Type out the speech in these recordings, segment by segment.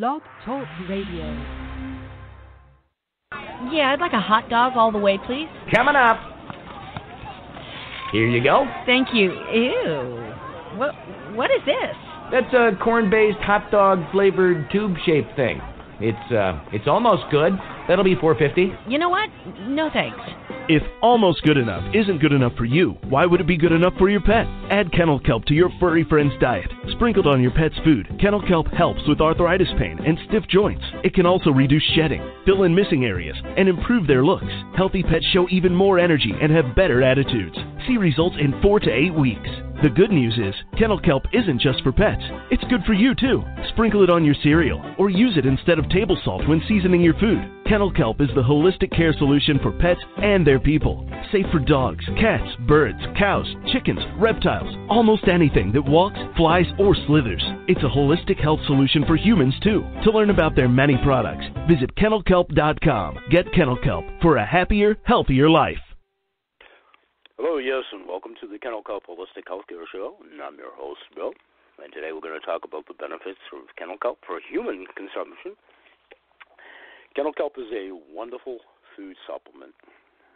Blog Talk Radio. Yeah, I'd like a hot dog all the way, please. Coming up. Here you go. Thank you. Ew. What what is this? That's a corn-based hot dog flavored tube-shaped thing. It's uh, it's almost good. That'll be 450. You know what? No thanks. If almost good enough isn't good enough for you, why would it be good enough for your pet? Add kennel kelp to your furry friend's diet. Sprinkled on your pet's food, kennel kelp helps with arthritis pain and stiff joints. It can also reduce shedding, fill in missing areas, and improve their looks. Healthy pets show even more energy and have better attitudes. See results in 4 to 8 weeks. The good news is, kennel kelp isn't just for pets. It's good for you too. Sprinkle it on your cereal or use it instead of table salt when seasoning your food. Kennel kelp is the holistic care solution for pets and their people. Safe for dogs, cats, birds, cows, chickens, reptiles, almost anything that walks, flies, or slithers. It's a holistic health solution for humans too. To learn about their many products, visit kennelkelp.com. Get kennel kelp for a happier, healthier life. Hello, yes, and welcome to the Kennel Kelp Holistic Healthcare Show. And I'm your host, Bill. And today we're going to talk about the benefits of kennel kelp for human consumption. Kennel kelp is a wonderful food supplement.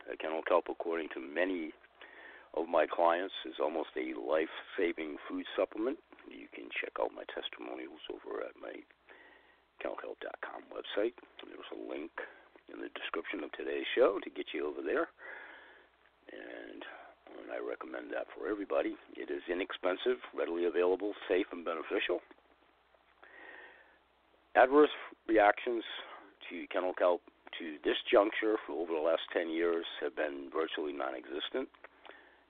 Uh, kennel kelp, according to many of my clients, is almost a life saving food supplement. You can check out my testimonials over at my kennelkelp.com website. There's a link in the description of today's show to get you over there. And, and I recommend that for everybody. It is inexpensive, readily available, safe, and beneficial. Adverse reactions to kennel kelp to this juncture for over the last 10 years have been virtually non existent,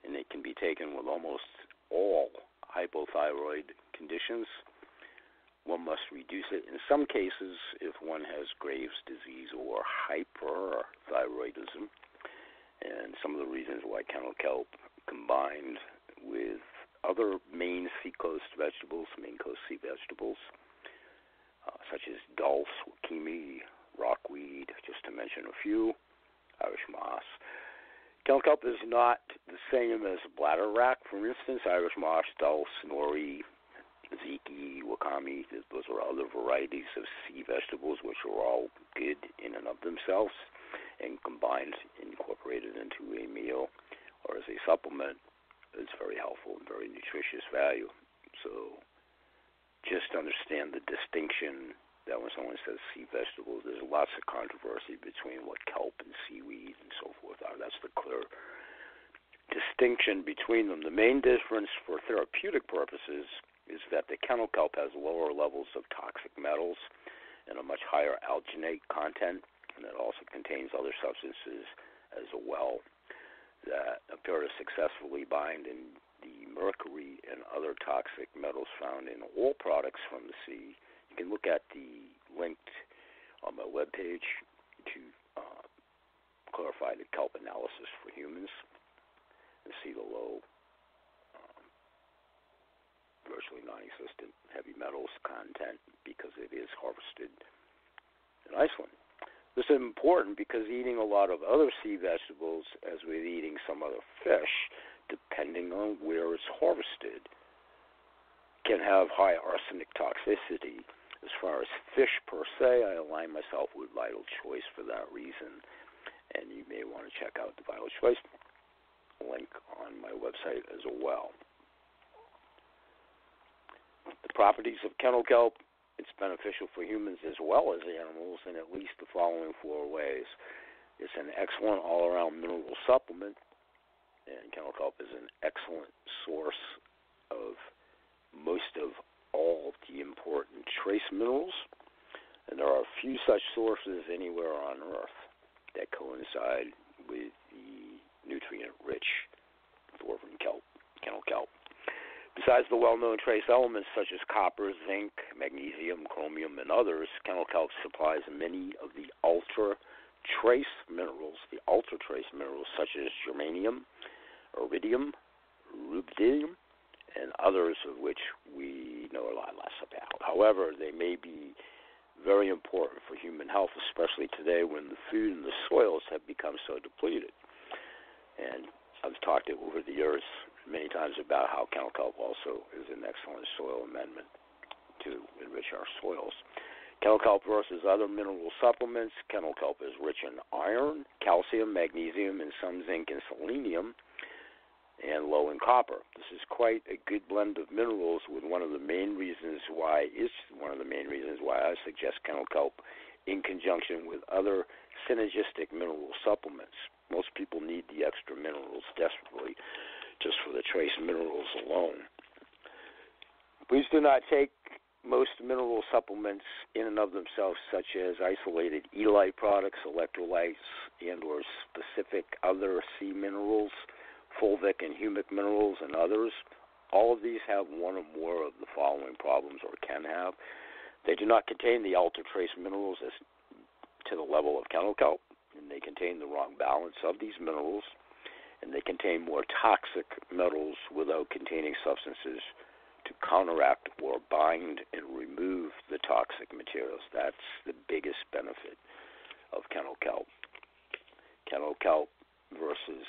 and it can be taken with almost all hypothyroid conditions. One must reduce it in some cases if one has Graves' disease or hyperthyroidism. And some of the reasons why kennel kelp combined with other Maine seacoast vegetables, Maine Coast sea vegetables, uh, such as dulse, wakame, rockweed, just to mention a few, Irish moss. Kennel kelp is not the same as bladder bladderwrack, for instance. Irish moss, dulse, nori, ziki, wakame, those are other varieties of sea vegetables which are all good in and of themselves and combined, incorporated into a meal or as a supplement is very helpful and very nutritious value. So just understand the distinction that when someone says sea vegetables, there's lots of controversy between what kelp and seaweed and so forth are. That's the clear distinction between them. The main difference for therapeutic purposes is that the kennel kelp has lower levels of toxic metals and a much higher alginate content, and it also contains other substances as well that appear to successfully bind in the mercury and other toxic metals found in oil products from the sea you can look at the linked on my webpage to uh, clarify the kelp analysis for humans and see the low, um, virtually non-existent heavy metals content because it is harvested in Iceland. This is important because eating a lot of other sea vegetables, as with eating some other fish, depending on where it's harvested, can have high arsenic toxicity as far as fish per se, I align myself with Vital Choice for that reason, and you may want to check out the Vital Choice link on my website as well. The properties of kennel kelp, it's beneficial for humans as well as animals in at least the following four ways. It's an excellent all around mineral supplement, and kennel kelp is an excellent source of most of all the important trace minerals, and there are a few such sources anywhere on Earth that coincide with the nutrient-rich dwarven kelp, kennel kelp. Besides the well-known trace elements such as copper, zinc, magnesium, chromium, and others, kennel kelp supplies many of the ultra trace minerals, the ultra trace minerals such as germanium, iridium, rubidium, and others of which we know a lot less about. However, they may be very important for human health, especially today when the food and the soils have become so depleted. And I've talked it over the years many times about how kelp also is an excellent soil amendment to enrich our soils. Kennel kelp versus other mineral supplements. Kennel kelp is rich in iron, calcium, magnesium, and some zinc and selenium, and low in copper. This is quite a good blend of minerals. With one of the main reasons why is one of the main reasons why I suggest kennel kelp in conjunction with other synergistic mineral supplements. Most people need the extra minerals desperately, just for the trace minerals alone. Please do not take most mineral supplements in and of themselves, such as isolated Eli products, electrolytes, and or specific other sea minerals, fulvic and humic minerals, and others. All of these have one or more of the following problems, or can have. They do not contain the ultra trace minerals as to the level of kennel kelp, and they contain the wrong balance of these minerals, and they contain more toxic metals without containing substances to counteract or bind and remove the toxic materials. That's the biggest benefit of kennel kelp. Kennel kelp versus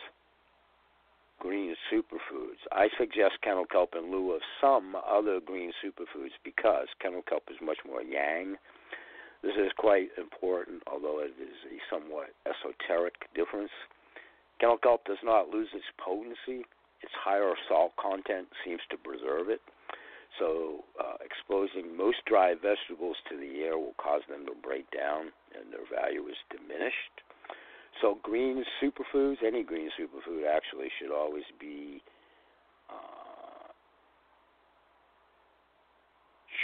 green superfoods. I suggest kennel kelp in lieu of some other green superfoods because kennel kelp is much more yang. This is quite important, although it is a somewhat esoteric difference. Kennel kelp does not lose its potency. Its higher salt content seems to preserve it. So, uh, exposing most dry vegetables to the air will cause them to break down and their value is diminished. So, green superfoods, any green superfood actually, should always be uh,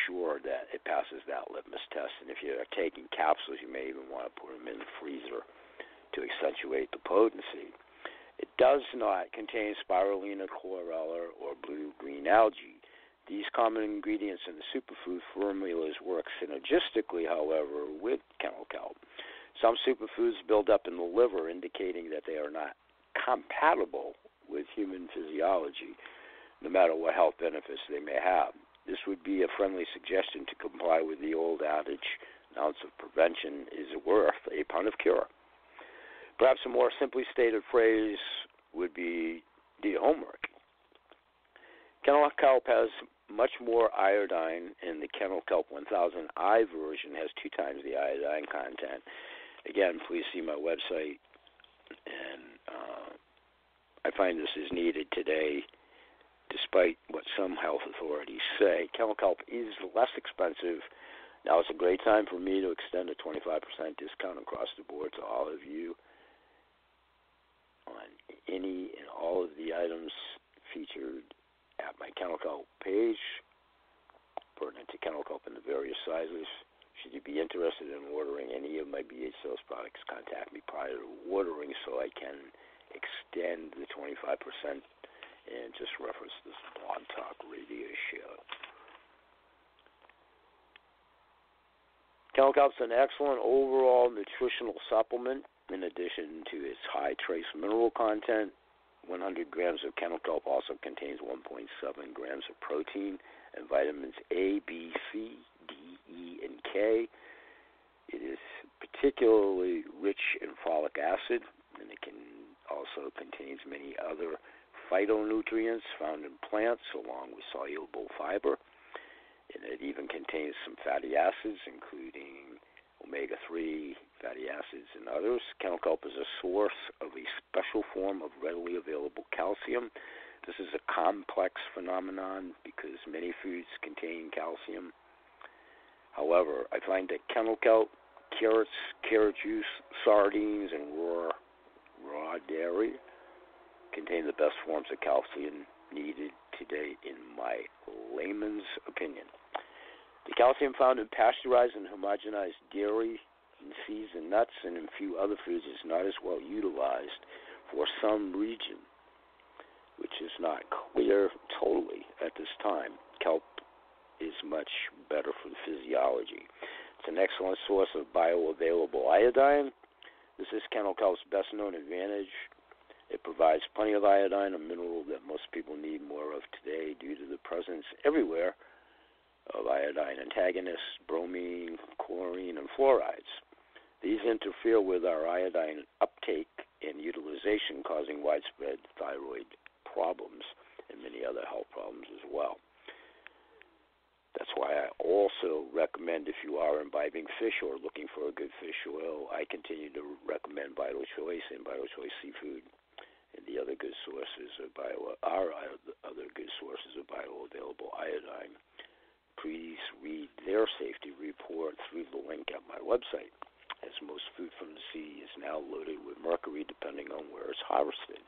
sure that it passes that litmus test. And if you're taking capsules, you may even want to put them in the freezer to accentuate the potency. It does not contain spirulina, chlorella, or blue green algae. These common ingredients in the superfood formulas work synergistically, however, with kennel kelp. Some superfoods build up in the liver, indicating that they are not compatible with human physiology, no matter what health benefits they may have. This would be a friendly suggestion to comply with the old adage an ounce of prevention is worth a pound of cure. Perhaps a more simply stated phrase would be do your homework. Kennel kelp has much more iodine, and the Kennel Kelp 1000i version has two times the iodine content. Again, please see my website, and uh, I find this is needed today, despite what some health authorities say. Kennel Kelp is less expensive. Now it's a great time for me to extend a 25% discount across the board to all of you on any and all of the items featured at my kennel kelp page, pertinent to kennel kelp in the various sizes. Should you be interested in ordering any of my BH Sales products, contact me prior to ordering so I can extend the 25% and just reference this Blog Talk radio show. Kennel Kelp's an excellent overall nutritional supplement in addition to its high trace mineral content 100 grams of kennel kelp also contains 1.7 grams of protein and vitamins A, B, C, D, E, and K. It is particularly rich in folic acid, and it can also contains many other phytonutrients found in plants, along with soluble fiber. And it even contains some fatty acids, including omega 3 fatty acids, and others. Kelp is a source of a special form of readily available calcium. This is a complex phenomenon because many foods contain calcium. However, I find that kennel kelp, carrots, carrot juice, sardines, and raw raw dairy contain the best forms of calcium needed today, in my layman's opinion. The calcium found in pasteurized and homogenized dairy, seeds and nuts, and in few other foods is not as well utilized for some region, which is not clear totally at this time. Kelp is much better for the physiology. It's an excellent source of bioavailable iodine. This is kennel kelp's best known advantage. It provides plenty of iodine, a mineral that most people need more of today due to the presence everywhere of iodine antagonists, bromine, chlorine, and fluorides. These interfere with our iodine uptake and utilization, causing widespread thyroid problems and many other health problems as well. That's why I also recommend if you are imbibing fish or looking for a good fish oil, I continue to recommend Vital Choice and Vital Choice Seafood and the other good sources of bio are other good sources of bioavailable iodine. Please read their safety report through the link at my website, as most food from the sea is now loaded with mercury depending on where it's harvested.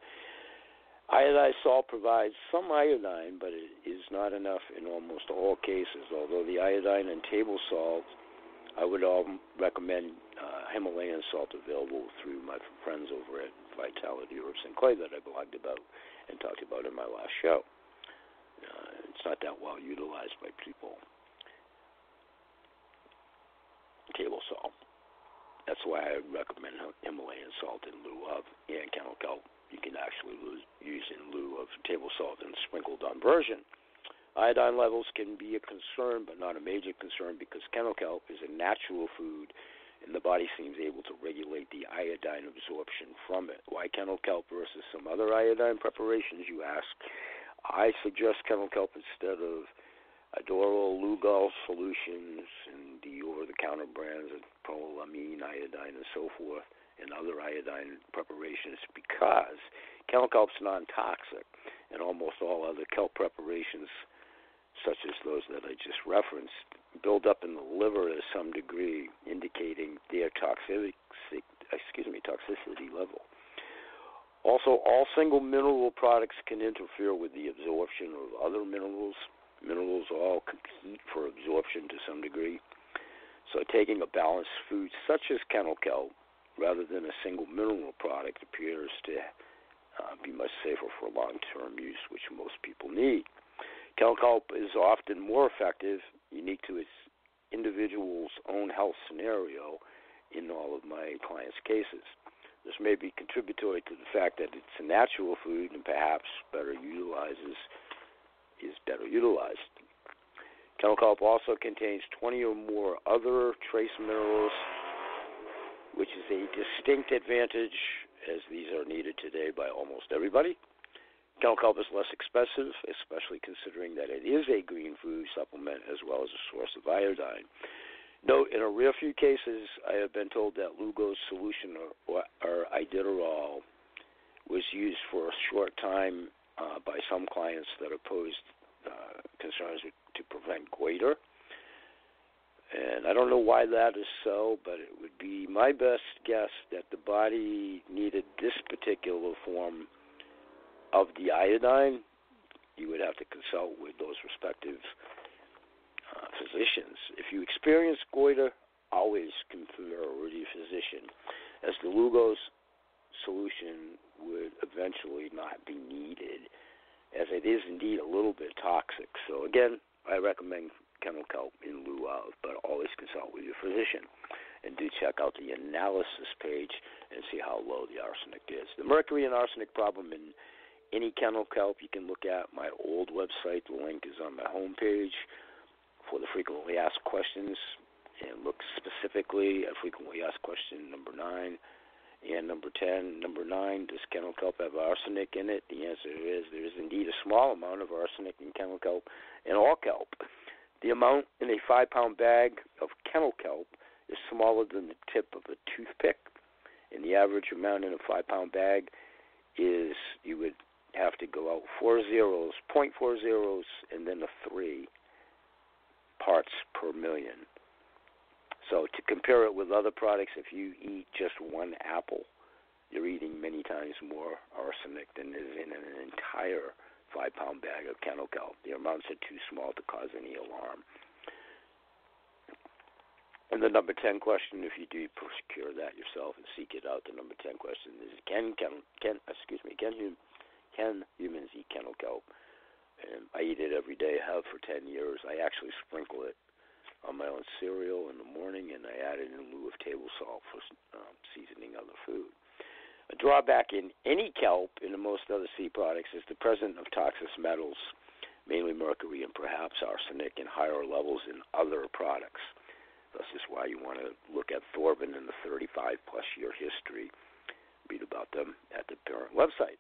Iodized salt provides some iodine, but it is not enough in almost all cases. Although the iodine in table salt, I would all recommend uh, Himalayan salt available through my friends over at Vitality Herbs and Clay that I blogged about and talked about in my last show. It's not that well utilized by people. Table salt. That's why I recommend Himalayan salt in lieu of and kennel kelp you can actually use in lieu of table salt and sprinkled on version. Iodine levels can be a concern, but not a major concern because kennel kelp is a natural food and the body seems able to regulate the iodine absorption from it. Why kennel kelp versus some other iodine preparations, you ask? I suggest kelp instead of Iodoral, Lugol solutions, and the over the counter brands of prolamine, iodine, and so forth and other iodine preparations because kelp's non-toxic, and almost all other kelp preparations, such as those that I just referenced, build up in the liver to some degree, indicating their toxicity, excuse me, toxicity level. Also, all single mineral products can interfere with the absorption of other minerals. Minerals all compete for absorption to some degree. So, taking a balanced food such as kennel kelp rather than a single mineral product appears to uh, be much safer for long term use, which most people need. Kennel kelp is often more effective, unique to its individual's own health scenario in all of my clients' cases. This may be contributory to the fact that it's a natural food and perhaps better utilizes is better utilized. Kelp also contains 20 or more other trace minerals which is a distinct advantage as these are needed today by almost everybody. Kelp is less expensive, especially considering that it is a green food supplement as well as a source of iodine. Note, in a rare few cases, I have been told that Lugol's solution or, or Iodoral was used for a short time uh, by some clients that opposed uh, concerns to prevent goiter. And I don't know why that is so, but it would be my best guess that the body needed this particular form of the iodine. You would have to consult with those respective uh, physicians. If you experience goiter, always confer with your physician, as the Lugol's solution would eventually not be needed, as it is indeed a little bit toxic. So, again, I recommend kelp in lieu of, but always consult with your physician. And do check out the analysis page and see how low the arsenic is. The mercury and arsenic problem in any kennel kelp you can look at my old website. The link is on my homepage for the frequently asked questions and look specifically at frequently asked question number nine and number 10. Number 9, does kennel kelp have arsenic in it? The answer is there is indeed a small amount of arsenic in kennel kelp and all kelp. The amount in a five pound bag of kennel kelp is smaller than the tip of a toothpick, and the average amount in a five pound bag is you would have to go out four zeros, point four zeros, and then a three parts per million. So to compare it with other products, if you eat just one apple, you're eating many times more arsenic than is in an entire five pound bag of kennel kelp. The amounts are too small to cause any alarm. And the number 10 question, if you do procure that yourself and seek it out, the number 10 question is can, can, can excuse me, can, can humans eat kennel kelp? And I eat it every day, have for 10 years. I actually sprinkle it on my own cereal in the morning, and I add it in lieu of table salt for um, seasoning other food. A drawback in any kelp and in most other sea products is the presence of toxic metals, mainly mercury and perhaps arsenic, in higher levels in other products. This is why you want to look at Thorvin and the 35 plus year history. Read about them at the parent website.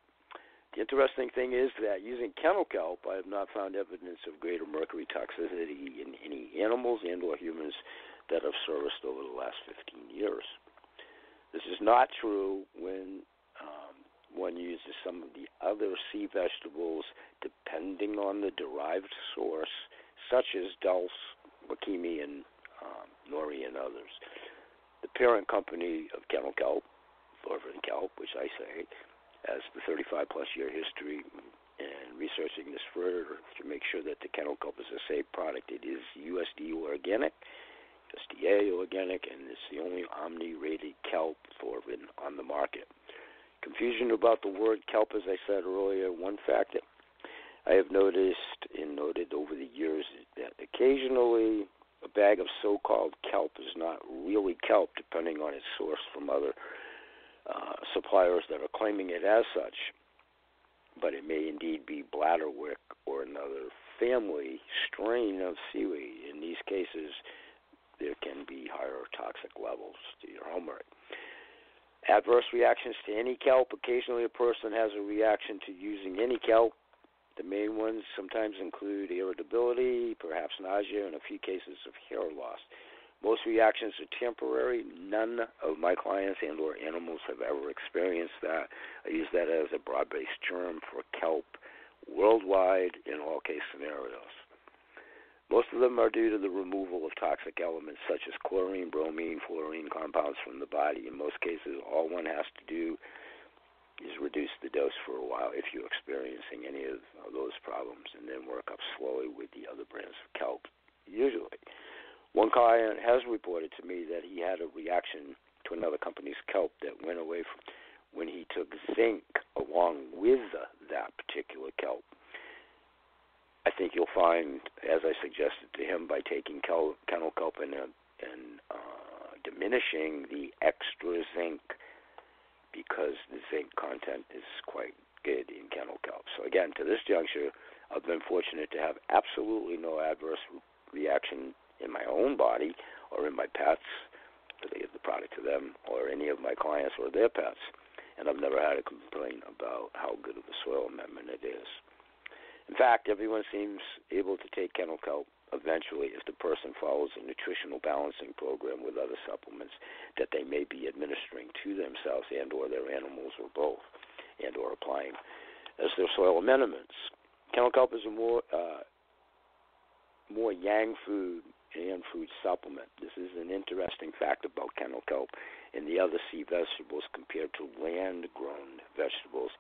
Interesting thing is that using kennel kelp, I have not found evidence of greater mercury toxicity in any animals and or humans that I've serviced over the last 15 years. This is not true when um, one uses some of the other sea vegetables, depending on the derived source, such as dulse, wakame, and um, nori, and others. The parent company of Kennel Kelp, Thorvin Kelp, which I say, has the 35 plus year history and researching this further to make sure that the kennel kelp is a safe product. It is USD organic, USDA organic, and it's the only OMRI rated kelp for on the market. Confusion about the word kelp, as I said earlier, one fact that I have noticed and noted over the years that occasionally a bag of so called kelp is not really kelp, depending on its source from other uh, suppliers that are claiming it as such. But it may indeed be bladderwrack or another family strain of seaweed. In these cases, there can be higher toxic levels to your homework. Adverse reactions to any kelp. Occasionally, a person has a reaction to using any kelp. The main ones sometimes include irritability, perhaps nausea, and a few cases of hair loss. Most reactions are temporary. None of my clients and or animals have ever experienced that. I use that as a broad-based term for kelp worldwide in all case scenarios. Most of them are due to the removal of toxic elements such as chlorine, bromine, fluorine compounds from the body. In most cases, all one has to do is reduce the dose for a while if you're experiencing any of those problems and then work up slowly with the other brands of kelp, usually. One client has reported to me that he had a reaction to another company's kelp that went away from when he took zinc along with that particular kelp. I think you'll find, as I suggested to him, by taking kel- kennel kelp and, uh, and uh, diminishing the extra zinc, because the zinc content is quite good in kennel kelp. So again, to this juncture, I've been fortunate to have absolutely no adverse reaction in my own body or in my pets, to give the product to them, or any of my clients or their pets. And I've never had a complaint about how good of a soil amendment it is. In fact, everyone seems able to take kennel kelp eventually if the person follows a nutritional balancing program with other supplements that they may be administering to themselves and or their animals or both and or applying as their soil amendments. Kennel kelp is a more uh, more yang food and food supplement. This is an interesting fact about kennel kelp and the other sea vegetables compared to land grown vegetables.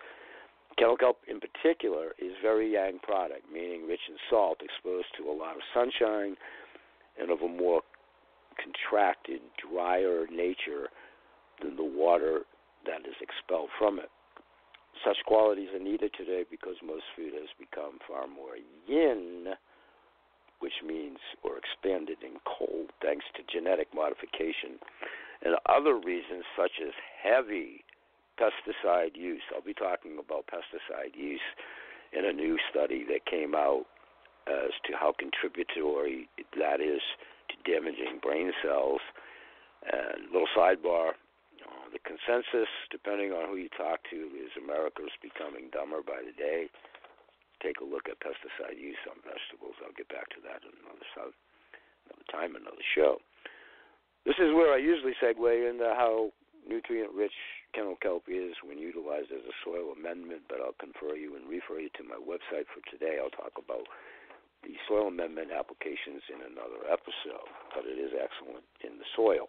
Kelp, in particular, is very yang product, meaning rich in salt, exposed to a lot of sunshine, and of a more contracted, drier nature than the water that is expelled from it. Such qualities are needed today because most food has become far more yin, which means or expanded in cold thanks to genetic modification and other reasons such as heavy pesticide use. I'll be talking about pesticide use in a new study that came out as to how contributory that is to damaging brain cells. And little sidebar, uh, the consensus, depending on who you talk to, is America is becoming dumber by the day. Take a look at pesticide use on vegetables. I'll get back to that in another, another time, another show. This is where I usually segue into how nutrient rich kennel kelp is when utilized as a soil amendment, but I'll confer you and refer you to my website for today. I'll talk about the soil amendment applications in another episode, but it is excellent in the soil.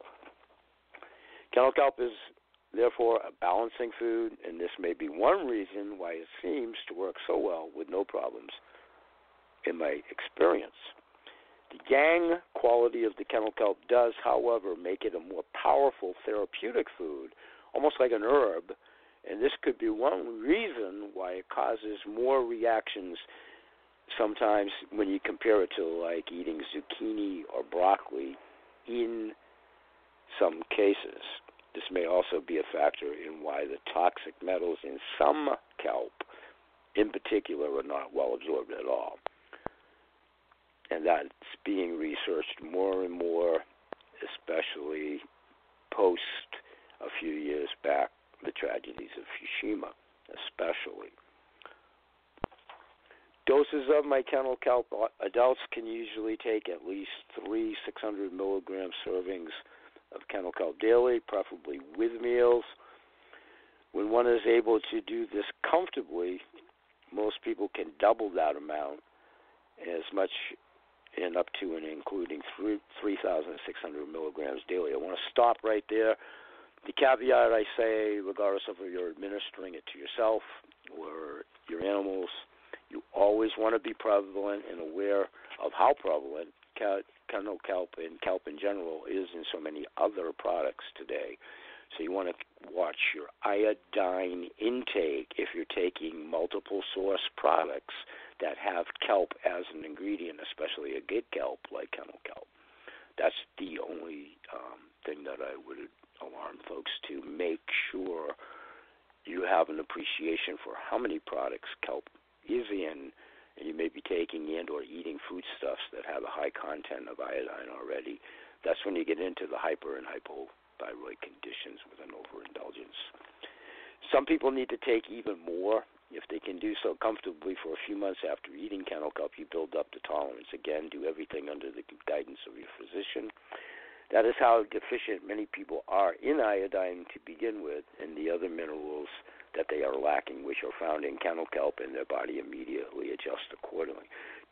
Kennel kelp is therefore a balancing food, and this may be one reason why it seems to work so well with no problems in my experience. The yang quality of the kennel kelp does, however, make it a more powerful therapeutic food, almost like an herb, and this could be one reason why it causes more reactions sometimes when you compare it to like eating zucchini or broccoli in some cases. This may also be a factor in why the toxic metals in some kelp, in particular, are not well absorbed at all and that's being researched more and more, especially post a few years back the tragedies of Fukushima, especially. Doses of my kennel kelp uh, adults can usually take at least three 600 milligram servings of kennel kelp daily, preferably with meals. When one is able to do this comfortably, most people can double that amount as much and up to and including 3,600 milligrams daily. I want to stop right there. The caveat I say, regardless of whether you're administering it to yourself or your animals, you always want to be prevalent and aware of how prevalent kennel kelp and kelp in general is in so many other products today. So you want to watch your iodine intake if you're taking multiple source products that have kelp as an ingredient, especially a good kelp like kennel kelp. That's the only um, thing that I would alarm folks to make sure you have an appreciation for how many products kelp is in, and you may be taking and or eating foodstuffs that have a high content of iodine already, that's when you get into the hyper and hypothyroid conditions with an overindulgence. Some people need to take even more. If they can do so comfortably for a few months after eating kennel kelp, you build up the tolerance. Again, do everything under the guidance of your physician. That is how deficient many people are in iodine to begin with, and the other minerals that they are lacking, which are found in kennel kelp, and their body immediately adjusts accordingly.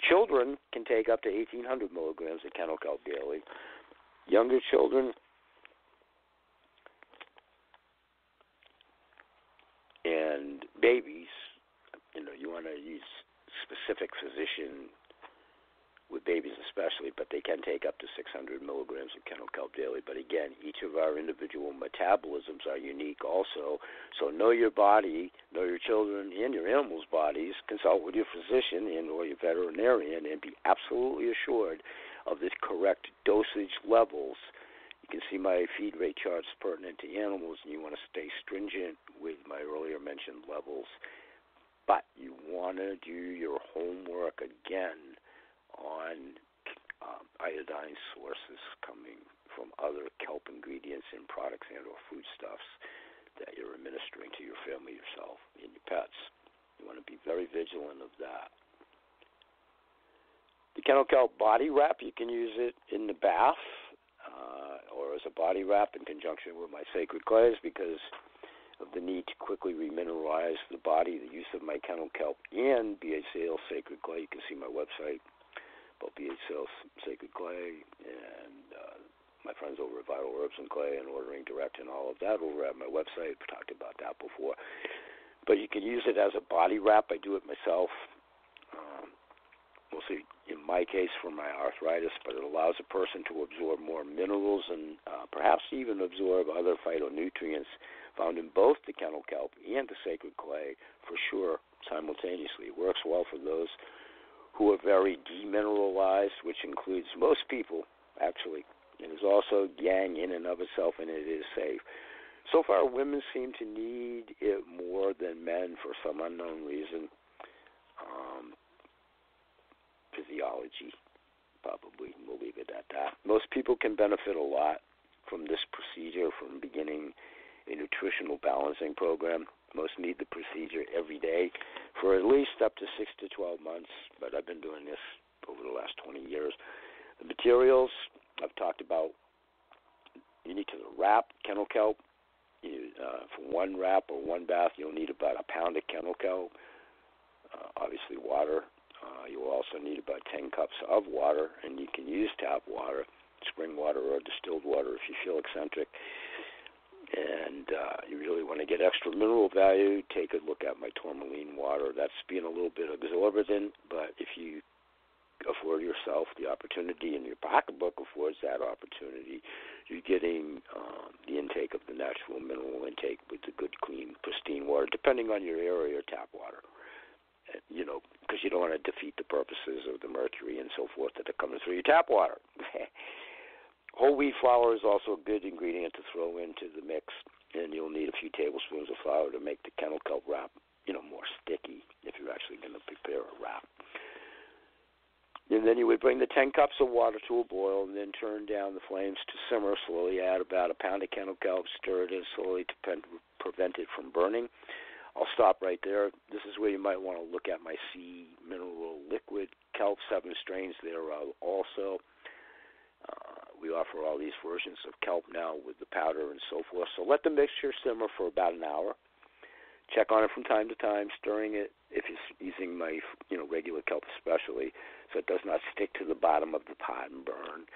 Children can take up to 1,800 milligrams of kennel kelp daily. Younger children and babies, you know, you want to use specific physician with babies especially, but they can take up to 600 milligrams of kennel kelp daily. But again, each of our individual metabolisms are unique also. So know your body, know your children and your animals' bodies. Consult with your physician and or your veterinarian, and be absolutely assured of the correct dosage levels. You can see my feed rate charts pertinent to animals, and you want to stay stringent with my earlier mentioned levels. But you want to do your homework again on um, iodine sources coming from other kelp ingredients in products and or foodstuffs that you're administering to your family, yourself, and your pets. You want to be very vigilant of that. The kennel kelp body wrap, you can use it in the bath uh, or as a body wrap in conjunction with my sacred clays because of the need to quickly remineralize the body. The use of my kennel kelp and BHCL sacred clay. You can see my website BHL Sacred Clay and uh, my friends over at Vital Herbs and Clay and ordering direct and all of that over at my website. We've talked about that before. But you can use it as a body wrap. I do it myself. Um, mostly in my case for my arthritis, but it allows a person to absorb more minerals and uh, perhaps even absorb other phytonutrients found in both the kennel kelp and the sacred clay for sure simultaneously. It works well for those who are very demineralized, which includes most people, actually. It is also yang in and of itself, and it is safe. So far, women seem to need it more than men for some unknown reason. Um, physiology, probably. We'll leave it at that. Most people can benefit a lot from this procedure from beginning a nutritional balancing program. Most need the procedure every day for at least up to six to 12 months, but I've been doing this over the last 20 years. The materials I've talked about unique to wrap, kennel kelp. You, uh, for one wrap or one bath, you'll need about a pound of kennel kelp. Uh, obviously, water. Uh, you will also need about 10 cups of water, and you can use tap water, spring water, or distilled water if you feel eccentric and uh, you really want to get extra mineral value, take a look at my tourmaline water. That's being a little bit exorbitant, but if you afford yourself the opportunity and your pocketbook affords that opportunity, you're getting um, the intake of the natural mineral intake with the good, clean, pristine water, depending on your area or tap water. You know, because you don't want to defeat the purposes of the mercury and so forth that are coming through your tap water. Whole wheat flour is also a good ingredient to throw into the mix, and you'll need a few tablespoons of flour to make the kennel kelp wrap, you know, more sticky if you're actually going to prepare a wrap. And then you would bring the 10 cups of water to a boil and then turn down the flames to simmer. Slowly add about a pound of kennel kelp, stir it in slowly to pre- prevent it from burning. I'll stop right there. This is where you might want to look at my sea mineral liquid kelp, seven strains there also. We offer all these versions of kelp now with the powder and so forth. So let the mixture simmer for about an hour. Check on it from time to time, stirring it if you're using my you know regular kelp especially, so it does not stick to the bottom of the pot and burn.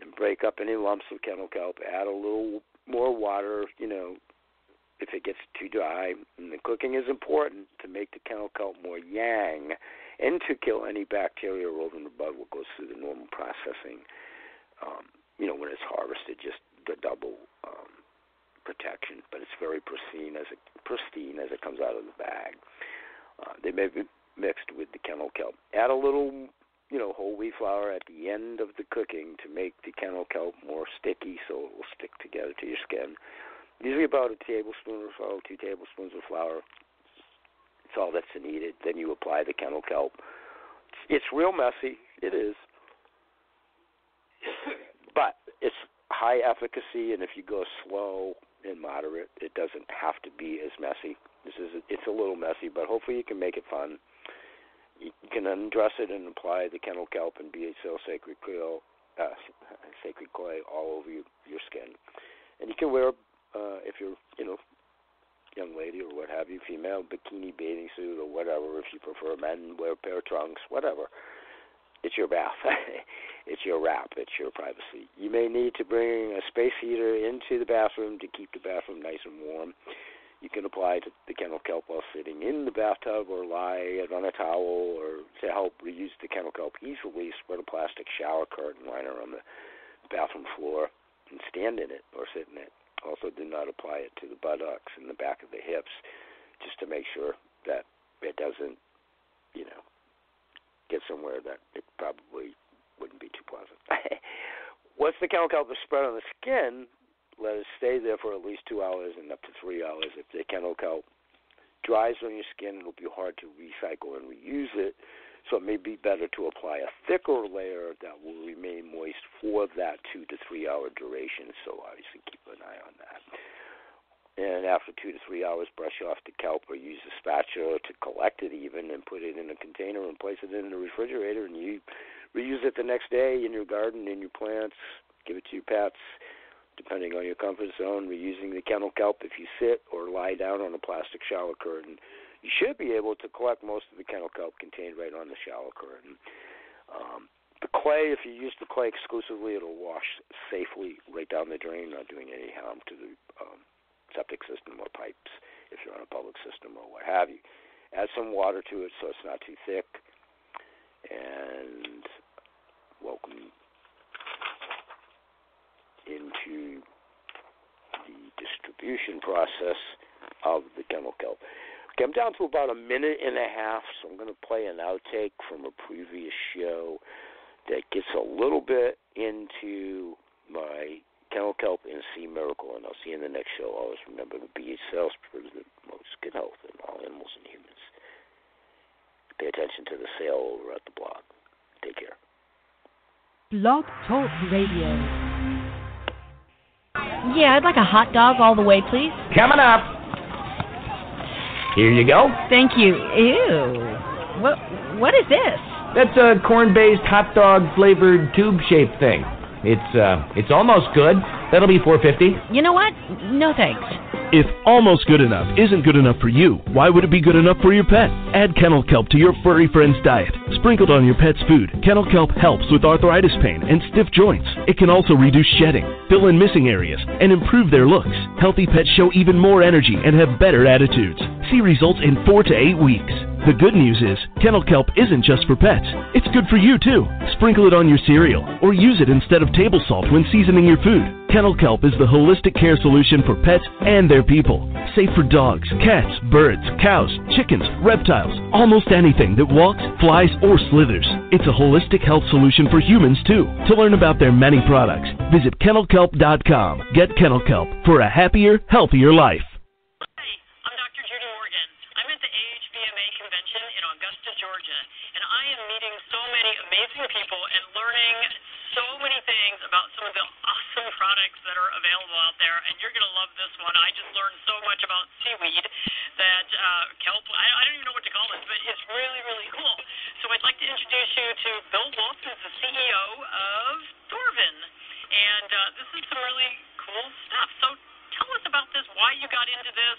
And break up any lumps of kennel kelp. Add a little more water, you know, if it gets too dry. And the cooking is important to make the kennel kelp more yang and to kill any bacteria or rodent or bug what goes through the normal processing um, you know, when it's harvested, just the double um, protection. But it's very pristine as it pristine as it comes out of the bag. Uh, they may be mixed with the kennel kelp. Add a little, you know, whole wheat flour at the end of the cooking to make the kennel kelp more sticky, so it will stick together to your skin. Usually about a tablespoon or so, two tablespoons of flour. It's all that's needed. Then you apply the kennel kelp. It's real messy. It is. But it's high efficacy, and if you go slow and moderate, it doesn't have to be as messy. This is it's a little messy, but hopefully you can make it fun. You can undress it and apply the kennel kelp and BHL sacred Creole, uh, sacred clay all over your, your skin, and you can wear uh, if you're you know young lady or what have you, female bikini bathing suit or whatever. If you prefer, men wear pair of trunks, whatever it's your bath. it's your wrap. It's your privacy. You may need to bring a space heater into the bathroom to keep the bathroom nice and warm. You can apply to the kennel kelp while sitting in the bathtub or lie on a towel or to help reuse the kennel kelp easily, spread a plastic shower curtain liner on the bathroom floor and stand in it or sit in it. Also, do not apply it to the buttocks and the back of the hips just to make sure that it doesn't, you know, get somewhere that it probably wouldn't be too pleasant. Once the kennel kelp is spread on the skin, let it stay there for at least two hours and up to three hours. If the kennel kelp dries on your skin, it'll be hard to recycle and reuse it. So it may be better to apply a thicker layer that will remain moist for that two to three hour duration. So obviously keep an eye on that and after two to three hours, brush off the kelp or use a spatula to collect it even and put it in a container and place it in the refrigerator and you reuse it the next day in your garden, in your plants, give it to your pets, depending on your comfort zone, reusing the kennel kelp if you sit or lie down on a plastic shower curtain. You should be able to collect most of the kennel kelp contained right on the shower curtain. Um, the clay, if you use the clay exclusively, it'll wash safely right down the drain, not doing any harm to the um, septic system or pipes if you're on a public system or what have you. Add some water to it so it's not too thick. And welcome into the distribution process of the kelp. Okay, I'm down to about a minute and a half, so I'm going to play an outtake from a previous show that gets a little bit into my Kennel Kelp and Sea Miracle, and I'll see you in the next show. Always remember to be yourselves for the most good health in all animals and humans. Pay attention to the sale over at the blog. Take care. Blog Talk Radio. Yeah, I'd like a hot dog all the way, please. Coming up. Here you go. Thank you. Ew. What what is this? That's a corn-based hot dog flavored tube-shaped thing. It's uh, it's almost good. That'll be 450. You know what? No thanks. If almost good enough isn't good enough for you, why would it be good enough for your pet? Add kennel kelp to your furry friend's diet. Sprinkled on your pet's food, kennel kelp helps with arthritis pain and stiff joints. It can also reduce shedding, fill in missing areas, and improve their looks. Healthy pets show even more energy and have better attitudes. See results in four to eight weeks. The good news is, kennel kelp isn't just for pets. It's good for you too. Sprinkle it on your cereal or use it instead of table salt when seasoning your food. Kennel kelp is the holistic care solution for pets and their people. Safe for dogs, cats, birds, cows, chickens, reptiles, almost anything that walks, flies, or slithers. It's a holistic health solution for humans too. To learn about their many products, visit kennelkelp.com. Get kennel kelp for a happier, healthier life. Hi, I'm Dr. Judy Morgan. I'm at the AHVMA convention in Augusta, Georgia, and I am meeting so many amazing people and learning so many things about some of the awesome products that are available out there, and you're going to love this one. I just learned so much about seaweed that uh, kelp, I, I don't even know what to call this, but it's really, really cool. So I'd like to introduce you to Bill Wolf, who's the CEO of Thorvin. And uh, this is some really cool stuff. So tell us about this, why you got into this,